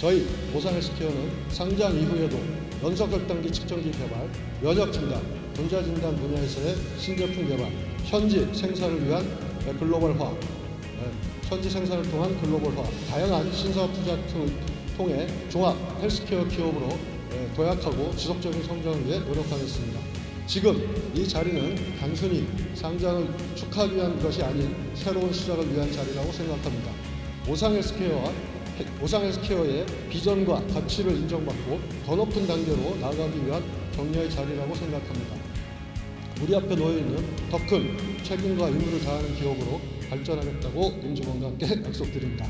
저희 오상헬스케어는 상장 이후에도 연속혈당기 측정기 개발, 면역 진단, 분자 진단 분야에서의 신제품 개발, 현지 생산을 위한 글로벌화, 현지 생산을 통한 글로벌화, 다양한 신사업 투자 등을 통해 종합 헬스케어 기업으로 도약하고 지속적인 성장을 위해 노력하겠습니다. 지금 이 자리는 단순히 상장을 축하하기 위한 것이 아닌 새로운 시작을 위한 자리라고 생각합니다. 오상 헬스케어와 오상헬스케어의 비전과 가치를 인정받고 더 높은 단계로 나아가기 위한 격려의 자리라고 생각합니다. 우리 앞에 놓여 있는 더 큰 책임과 의무를 다하는 기업으로 발전하겠다고 민주공과 함께 약속드립니다.